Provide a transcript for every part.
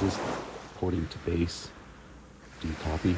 This is porting to base. Do you copy?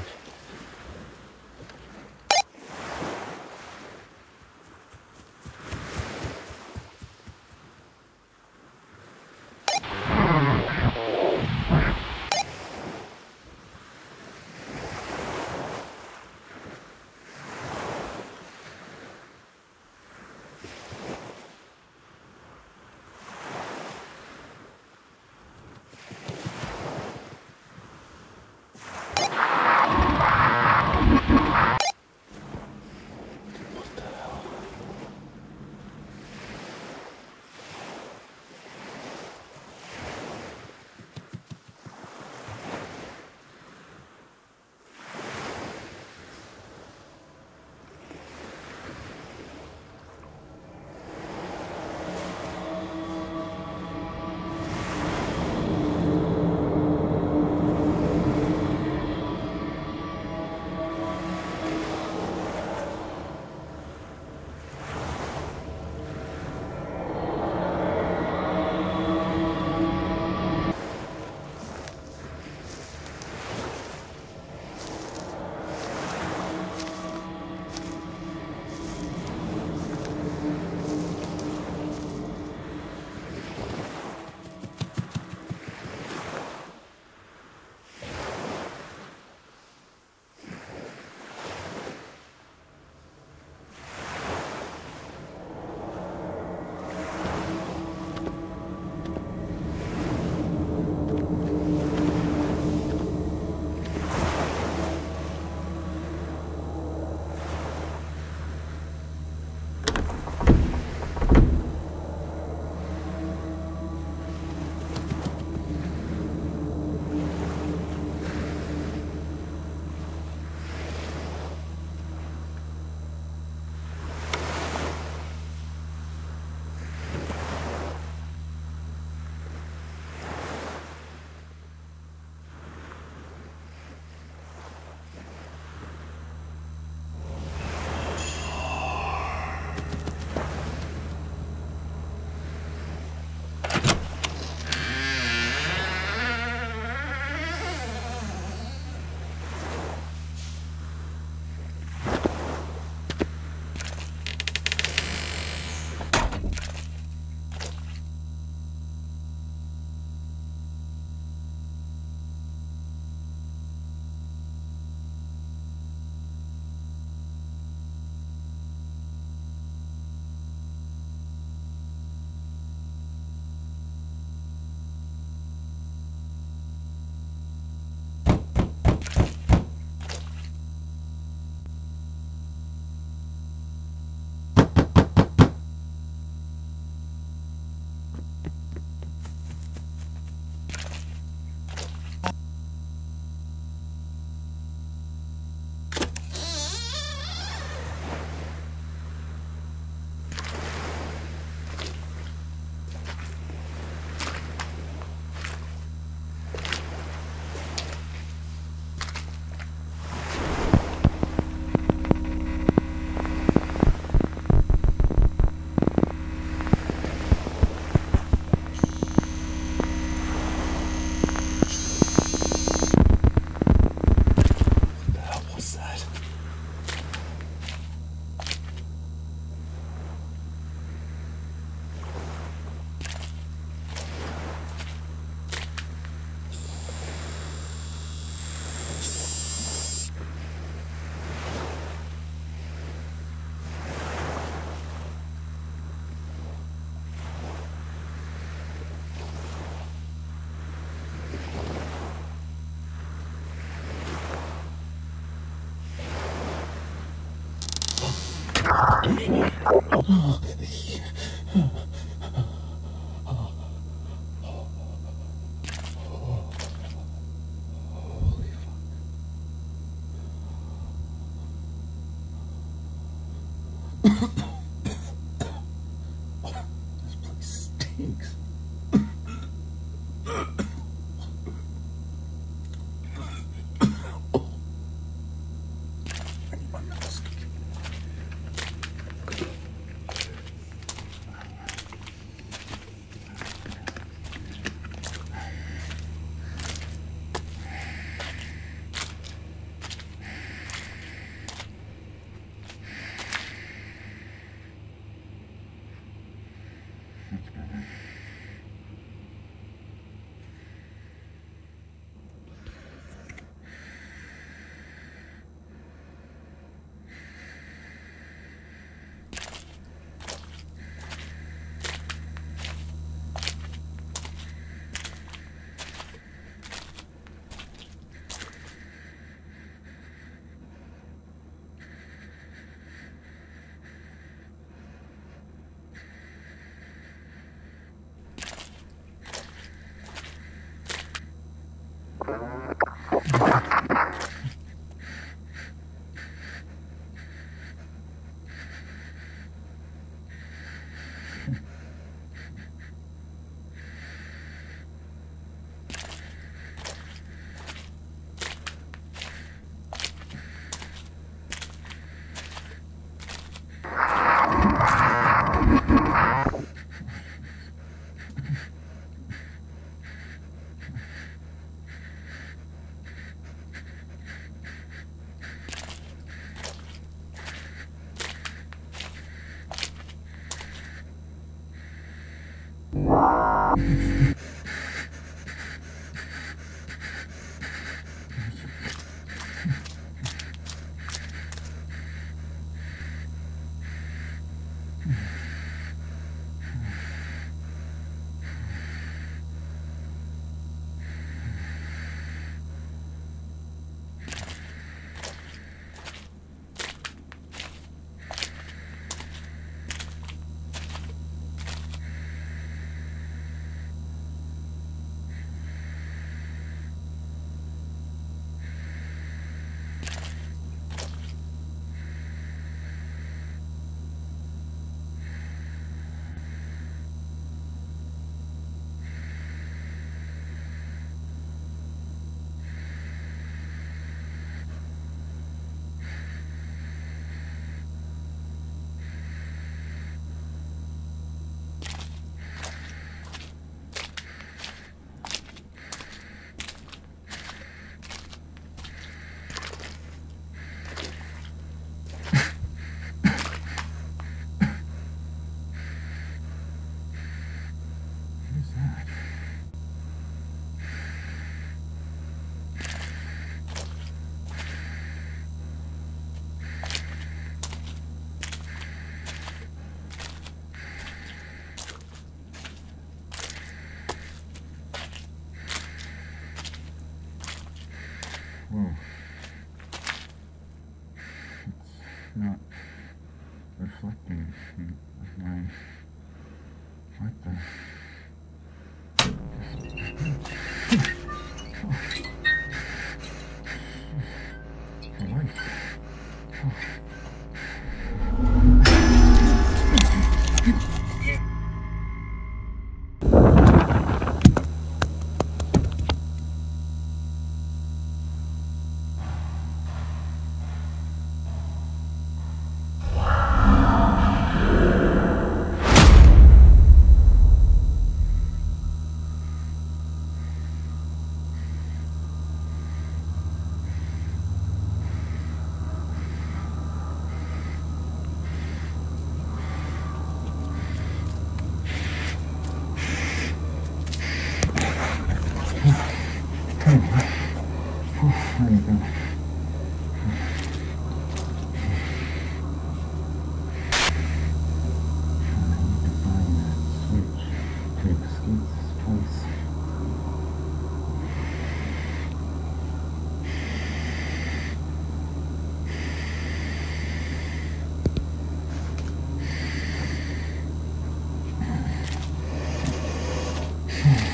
Hmm.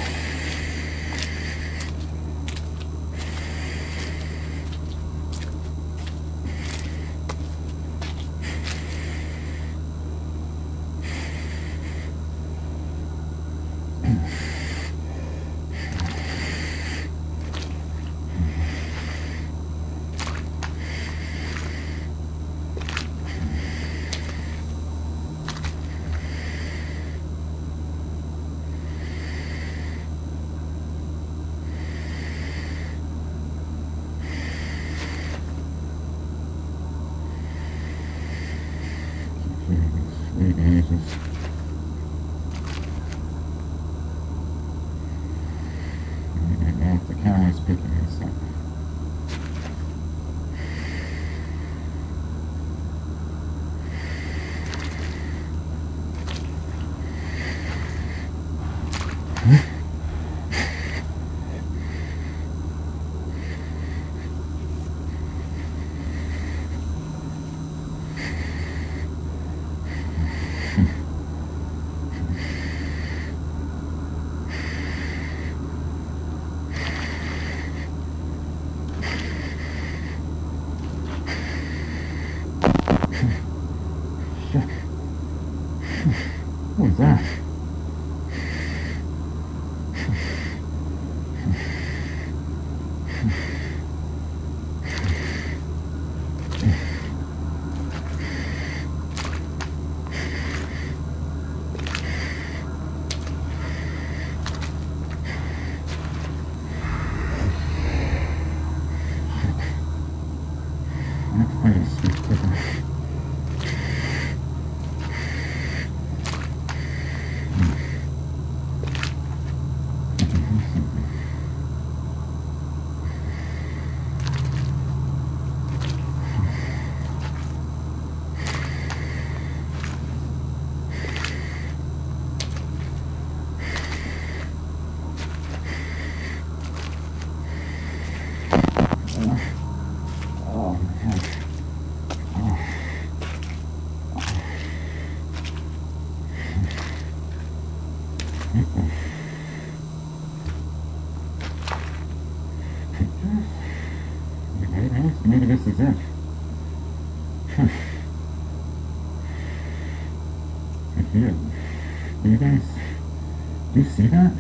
See that?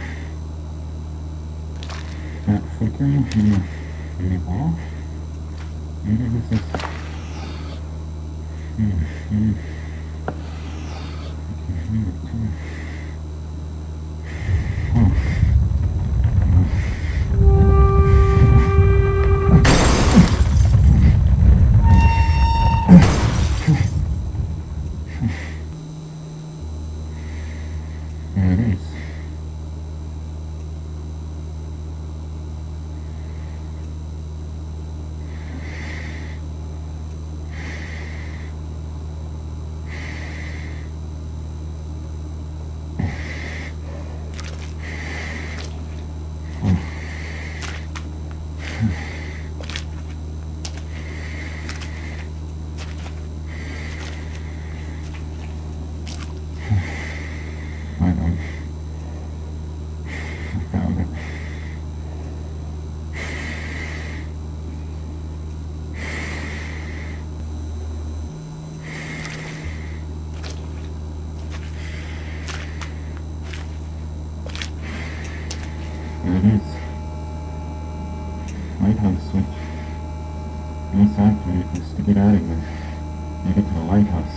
That flickering in the, in the wall? Maybe this is. Hmm, hmm. I can hear it too. Oh. There it is. I know. I found it. There it is. Lighthouse switch. Once activated, just to get out of here. Make it to the lighthouse.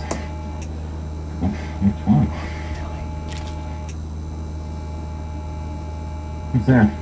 Which one? Who's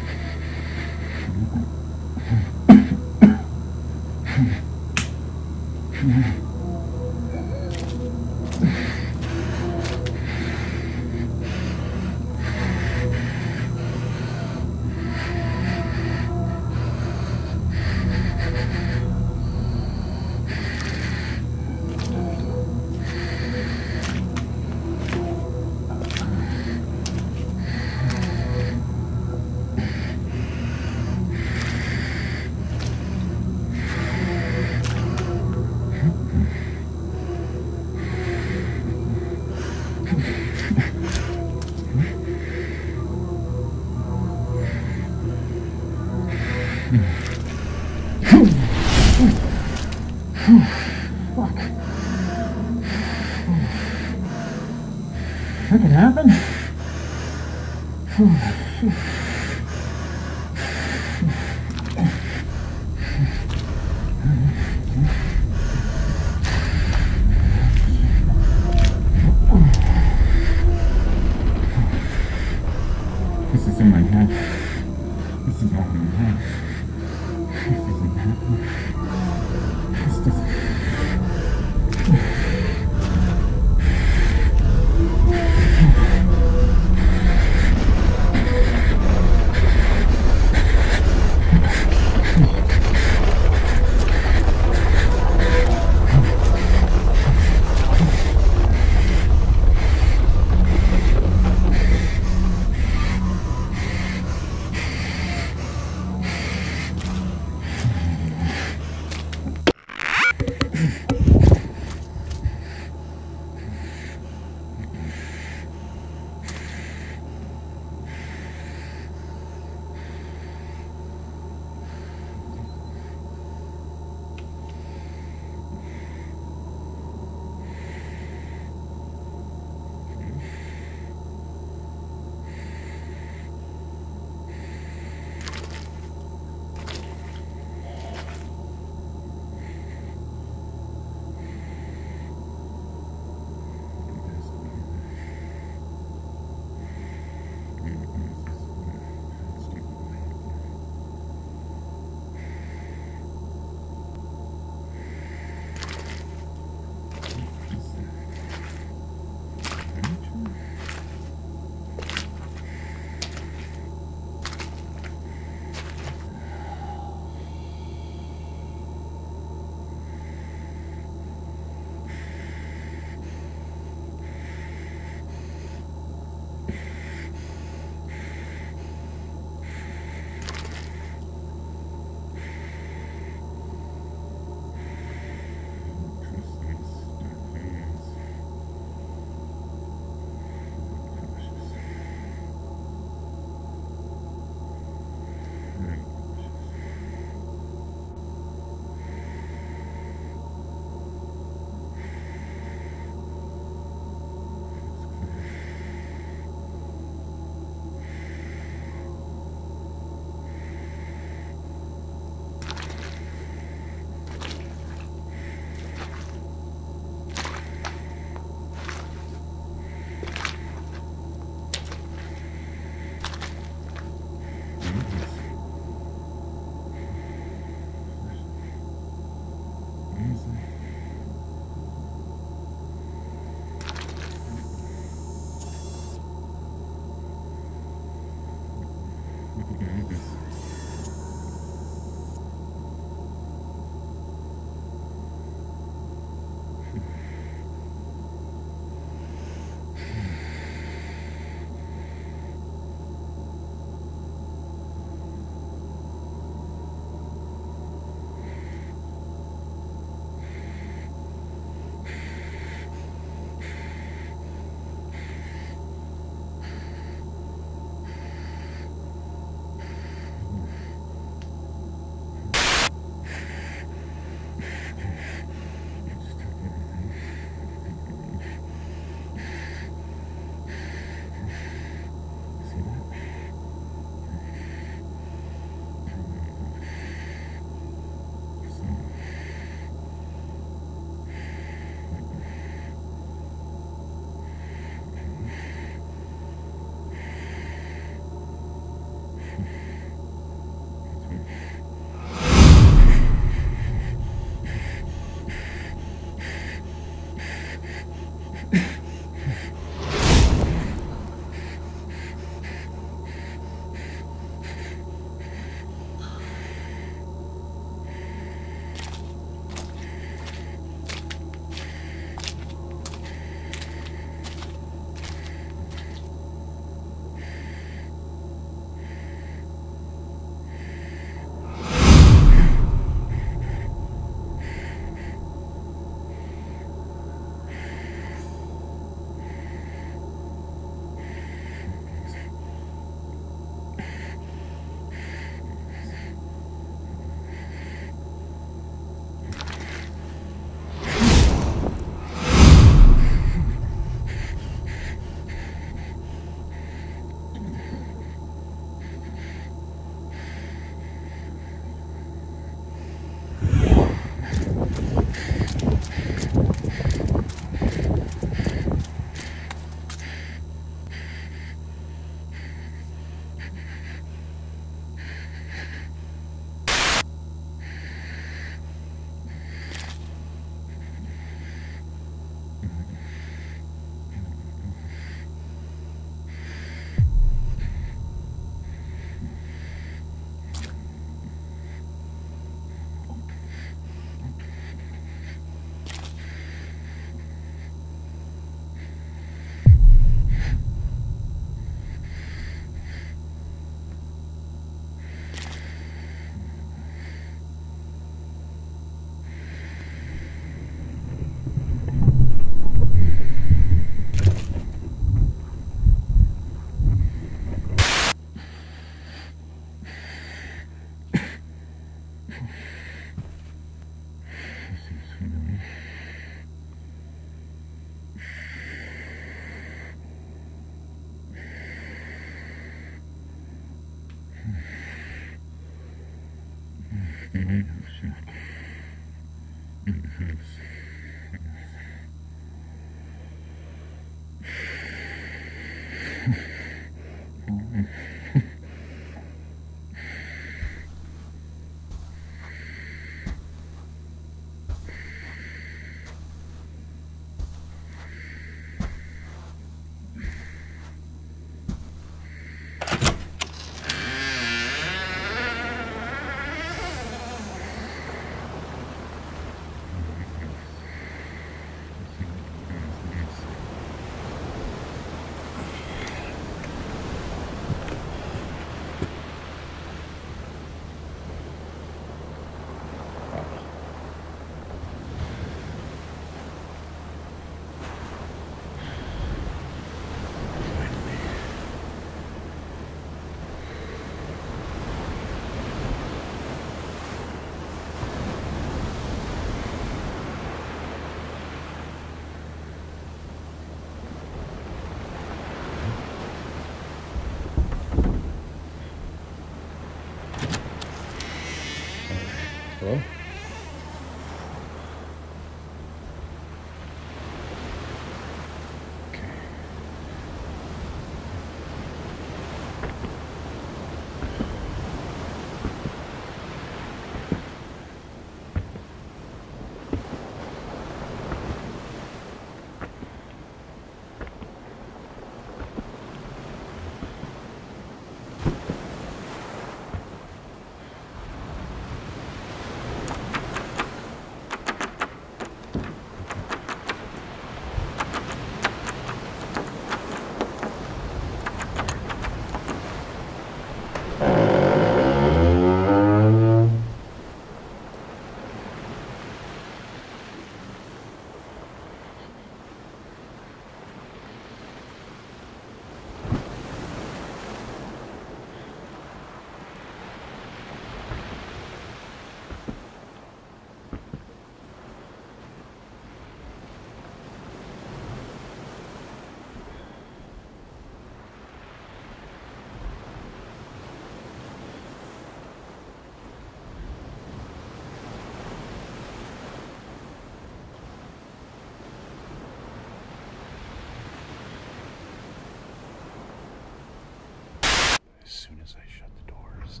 as soon as I shut the doors,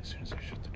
as soon as I shut the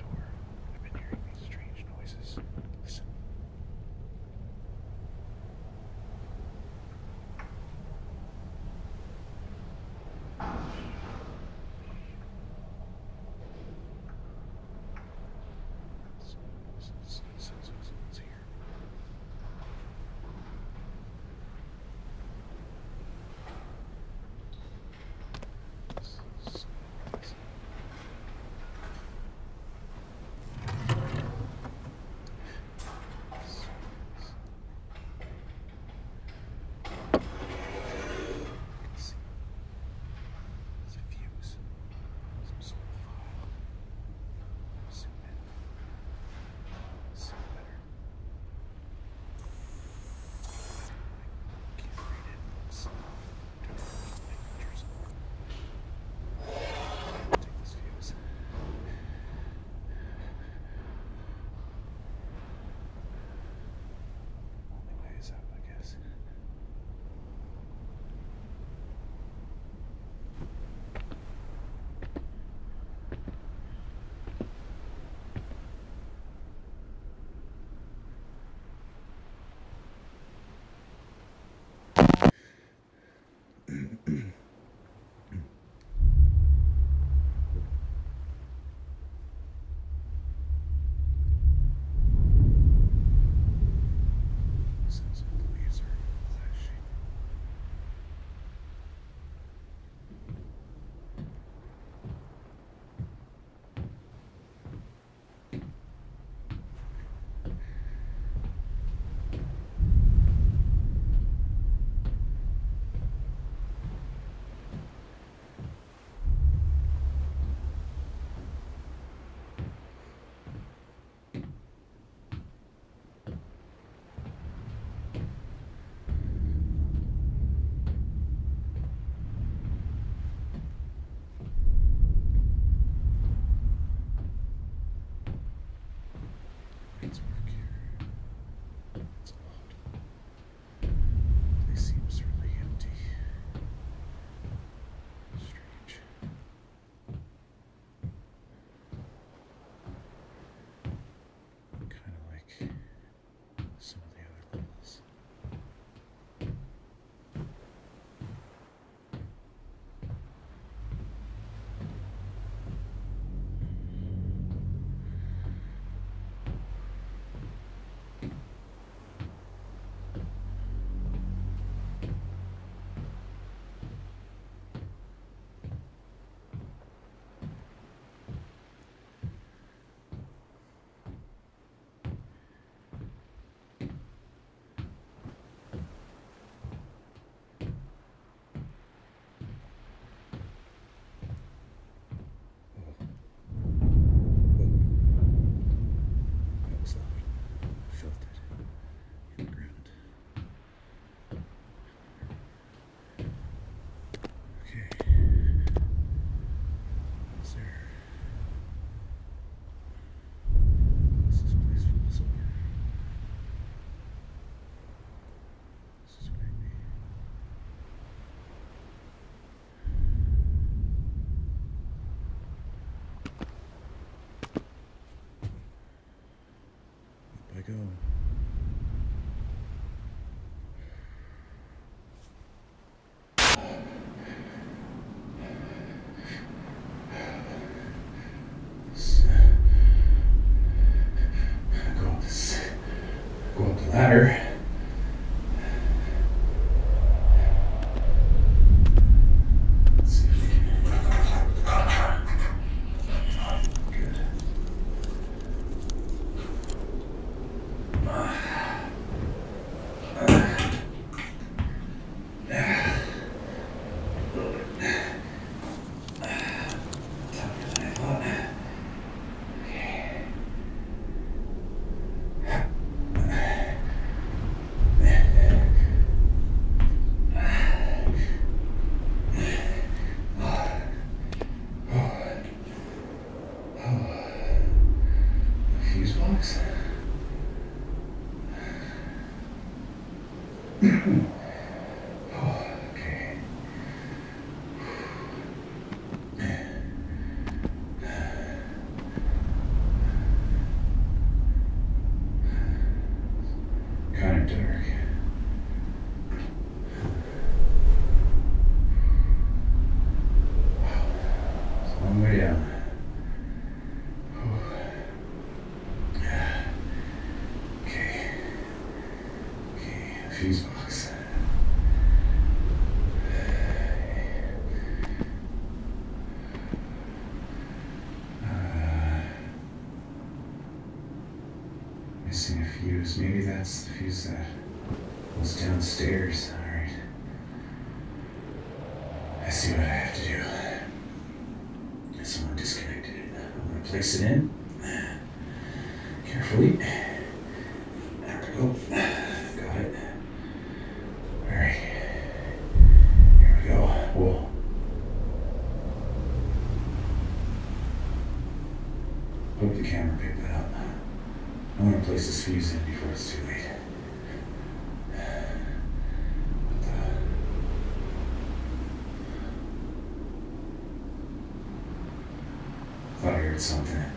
Maybe that's the fuse that was downstairs. Alright. I see what I have to do. Someone disconnected it. I'm gonna place it in. something.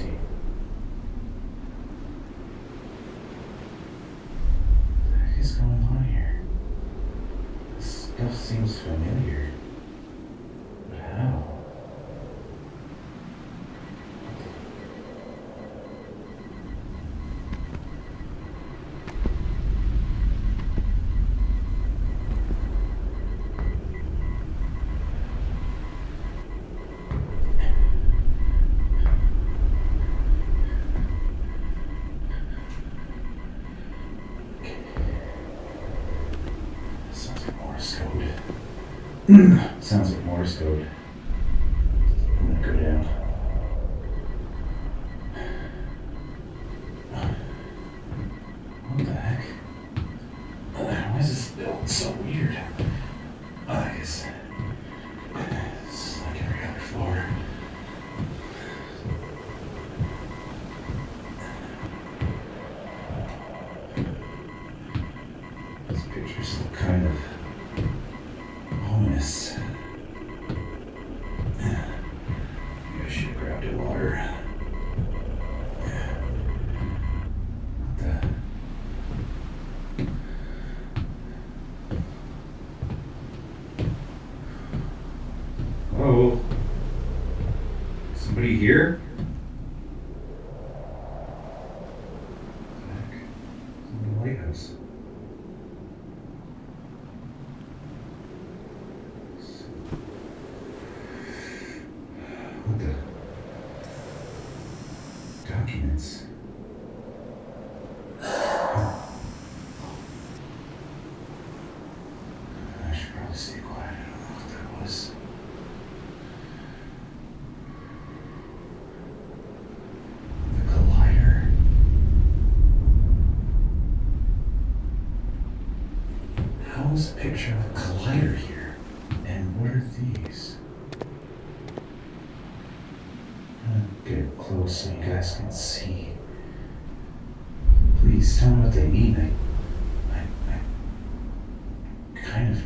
team. Sounds like Morse code. year picture of a collider here. And what are these? Get close so you guys can see. Please tell me what they mean. I, I, I kind of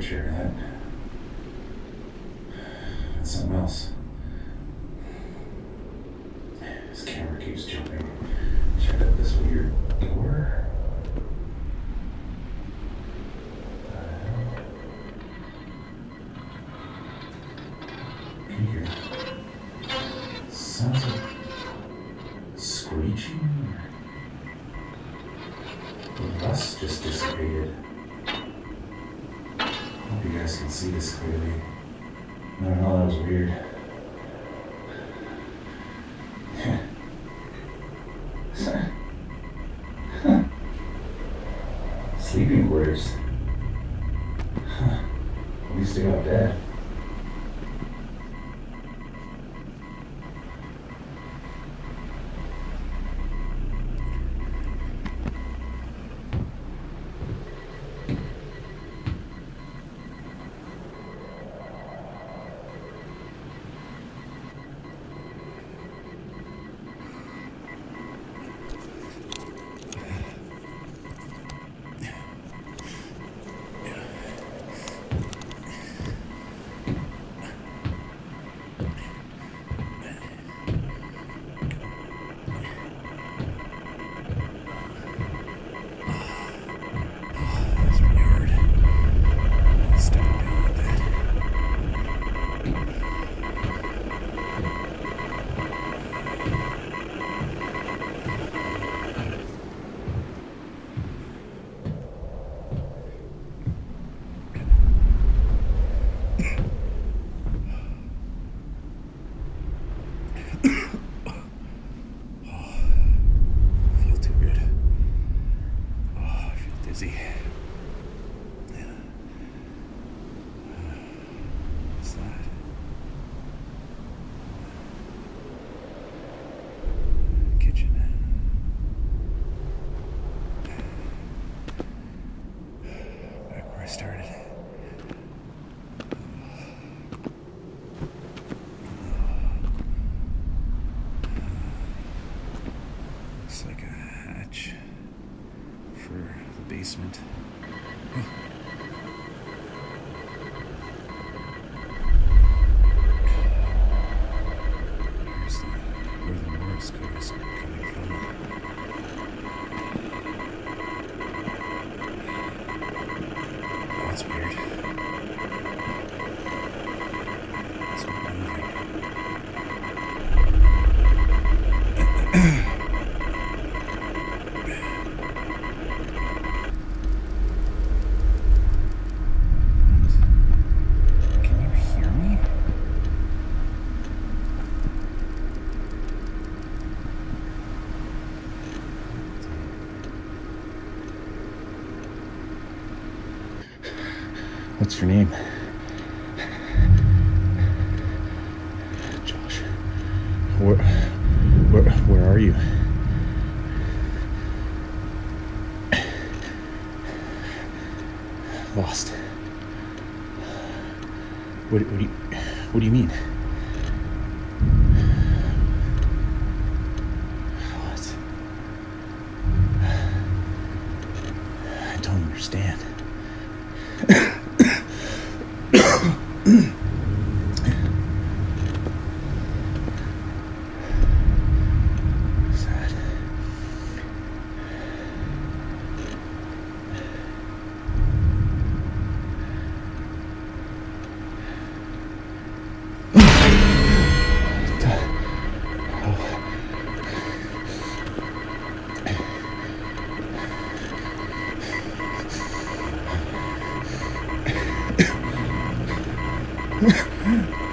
picture. see up there. What's your name? Josh. Where, where, where are you? Lost. What, what do you, what do you mean? ハハハハ!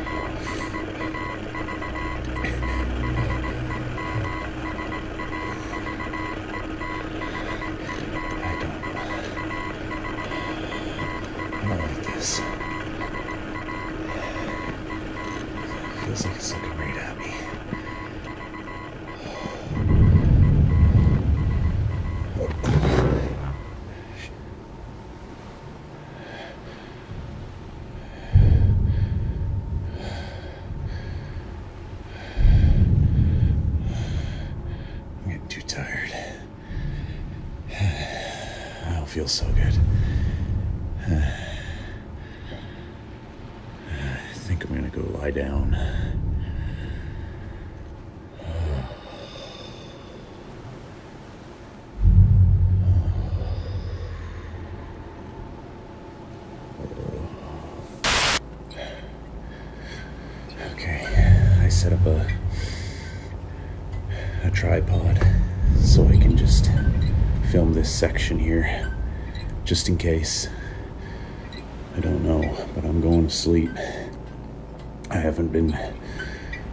Just in case. I don't know, but I'm going to sleep. I haven't been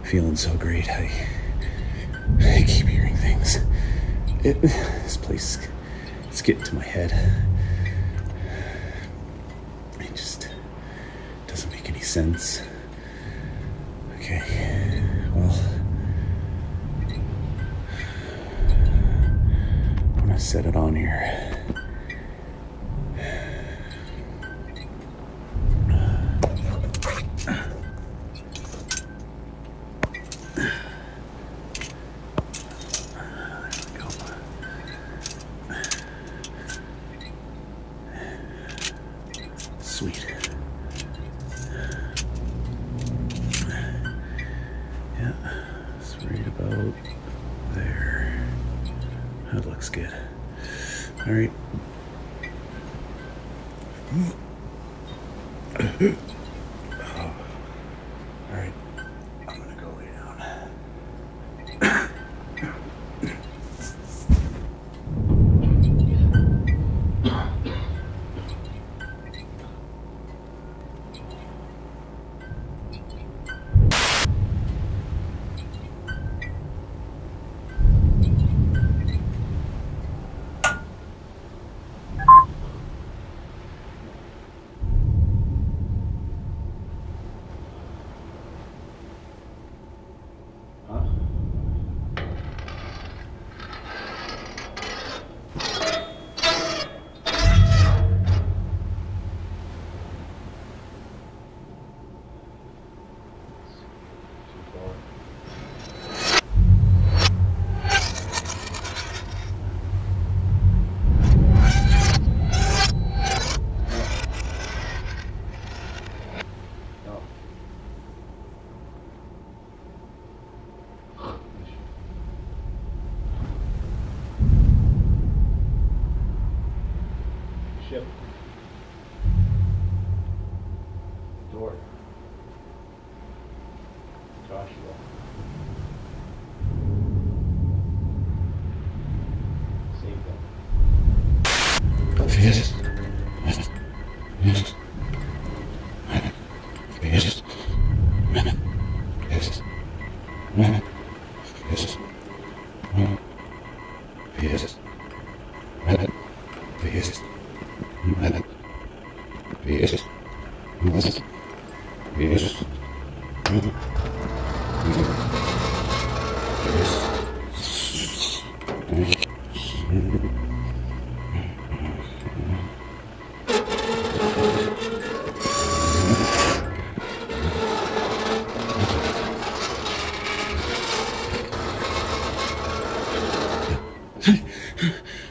feeling so great. I, I keep hearing things. It, this place, it's getting to my head. It just doesn't make any sense. Mm-hmm.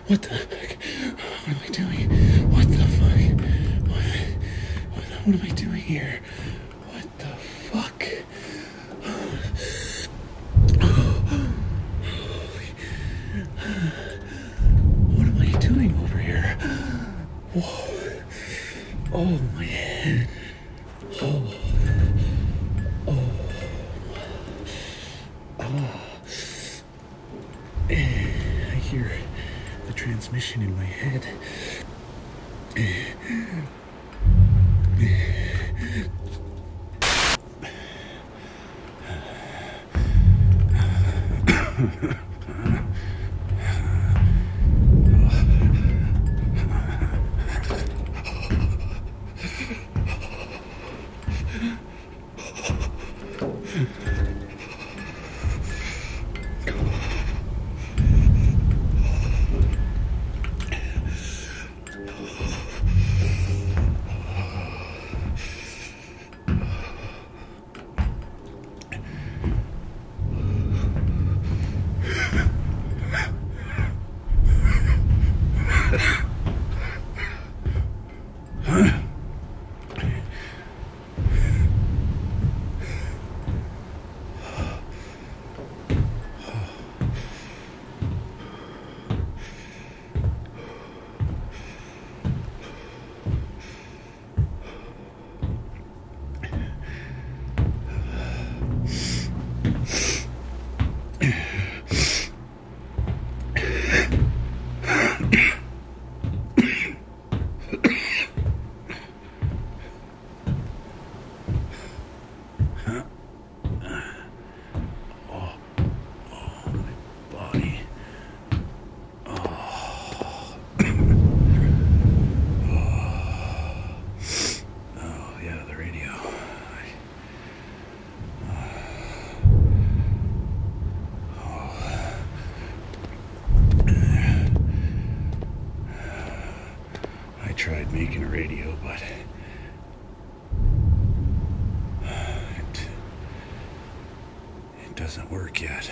What the heck? What am I doing? What the fuck? What, what, what am I doing here? Beacon radio, but it, it doesn't work yet.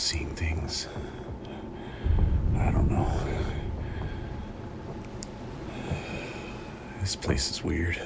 seeing things. I don't know. This place is weird.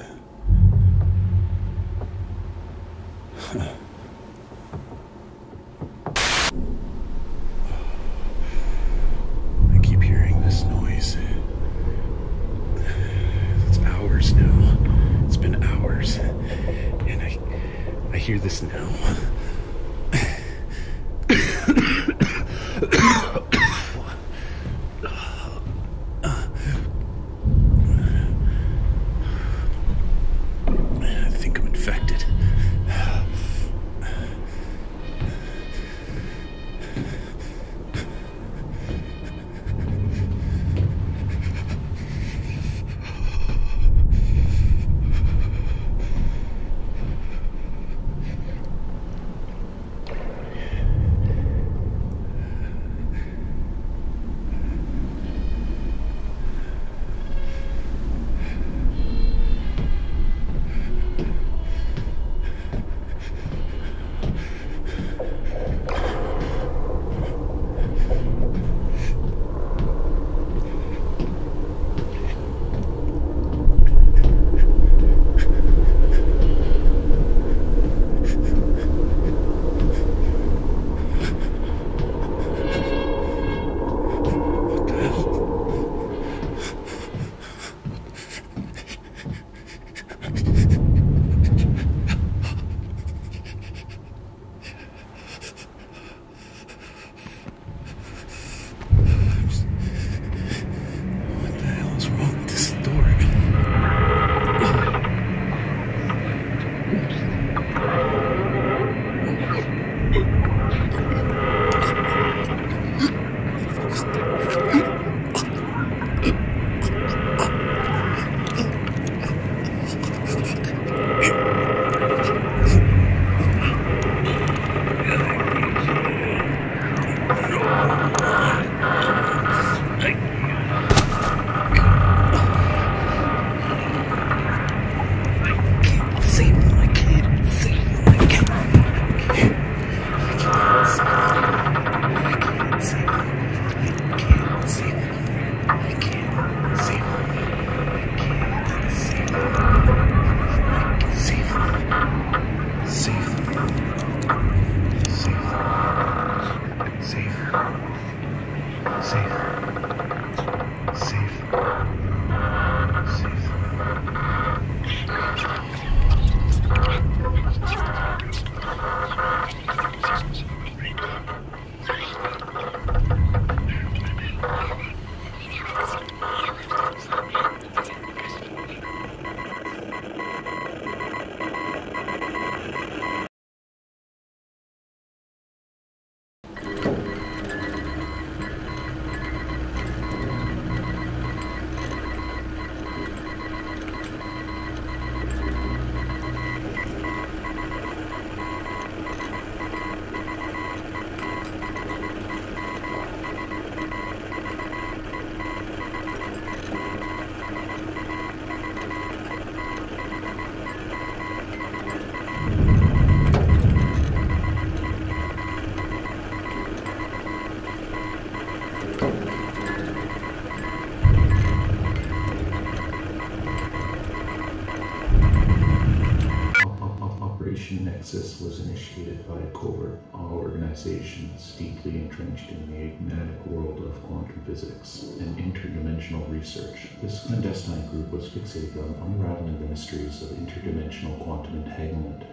Deeply entrenched in the enigmatic world of quantum physics and interdimensional research. This clandestine group was fixated on unraveling the mysteries of interdimensional quantum entanglement,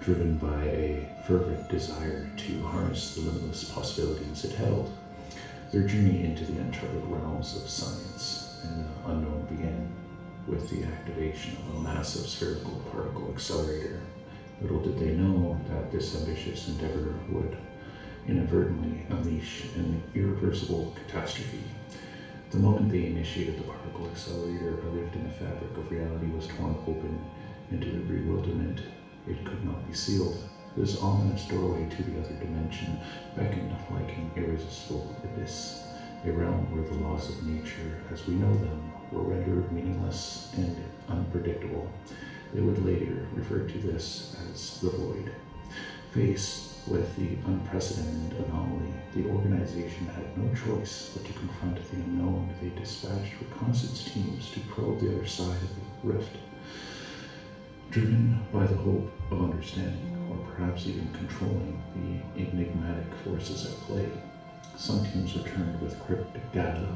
driven by a fervent desire to harness the limitless possibilities it held. Their journey into the uncharted realms of science and the unknown began with the activation of a massive spherical particle accelerator. Little did they know that this ambitious endeavor would inadvertently unleash an irreversible catastrophe. The moment they initiated the particle accelerator, a rift in the fabric of reality was torn open into the bewilderment. It could not be sealed. This ominous doorway to the other dimension beckoned like an irresistible abyss, a realm where the laws of nature, as we know them, were rendered meaningless and unpredictable. They would later refer to this as the void. Faced with the unprecedented anomaly, the organization had no choice but to confront the unknown. They dispatched reconnaissance teams to probe the other side of the rift. Driven by the hope of understanding, or perhaps even controlling the enigmatic forces at play, some teams returned with cryptic data,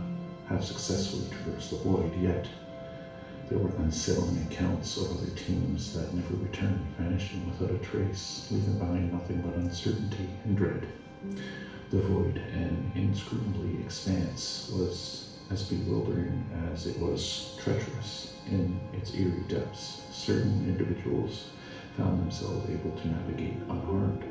have successfully traversed the void, yet there were unsettling accounts of other teams that never returned, vanishing without a trace, leaving behind nothing but uncertainty and dread. The void and inscrutably expanse was as bewildering as it was treacherous in its eerie depths. Certain individuals found themselves able to navigate unharmed,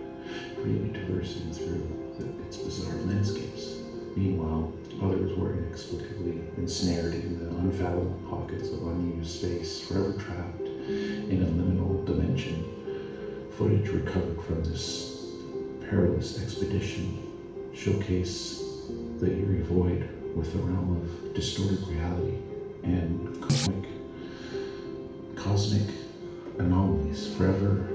freely traversing through the, its bizarre landscapes. Meanwhile, others were inexplicably ensnared in the unfathomable pockets of unused space, forever trapped in a liminal dimension. Footage recovered from this perilous expedition showcase the eerie void with a realm of distorted reality and cosmic, cosmic anomalies forever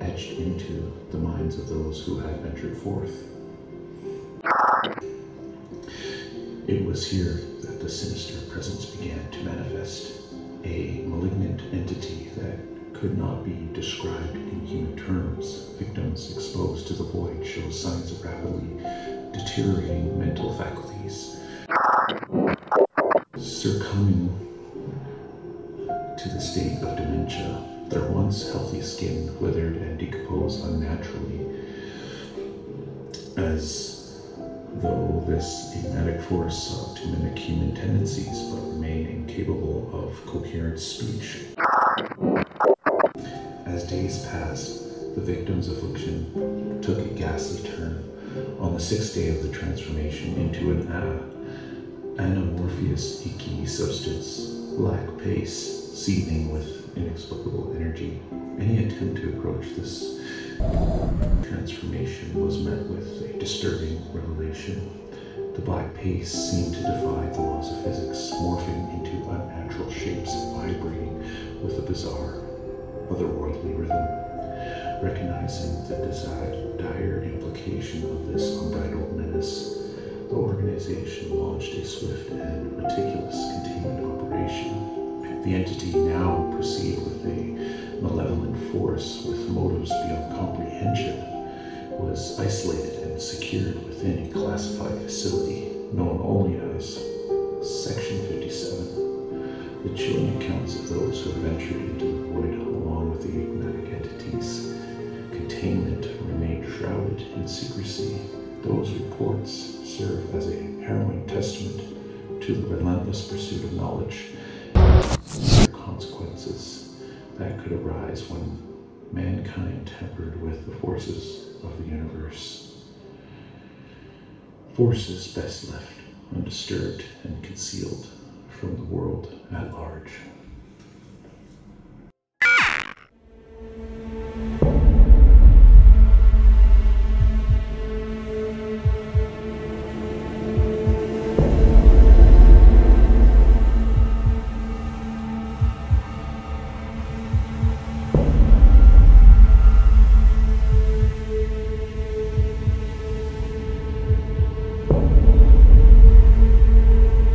etched into the minds of those who had ventured forth. It was here that the sinister presence began to manifest, a malignant entity that could not be described in human terms. Victims exposed to the void show signs of rapidly deteriorating mental faculties, succumbing to the state of dementia. Their once healthy skin withered and decomposed unnaturally, as though this enigmatic force sought to human tendencies but remained incapable of coherent speech. As days passed, the victim's affliction took a ghastly turn. On the sixth day of the transformation into an a- anamorphous icky substance, black paste seething with inexplicable energy, any attempt to approach this transformation was met with a disturbing revelation. The black paste seemed to defy the laws of physics, morphing into unnatural shapes and vibrating with a bizarre, otherworldly rhythm. Recognizing the desi- dire implication of this unbridled menace, the organization launched a swift and meticulous containment operation. The entity now perceived with a malevolent force with motives beyond comprehension was isolated and secured within a classified facility known only as Section 57. The chilling accounts of those who ventured into the void along with the enigmatic entities. Containment remained shrouded in secrecy. Those reports serve as a harrowing testament to the relentless pursuit of knowledge and consequences that could arise when mankind tampered with the forces of the universe. Forces best left undisturbed and concealed from the world at large.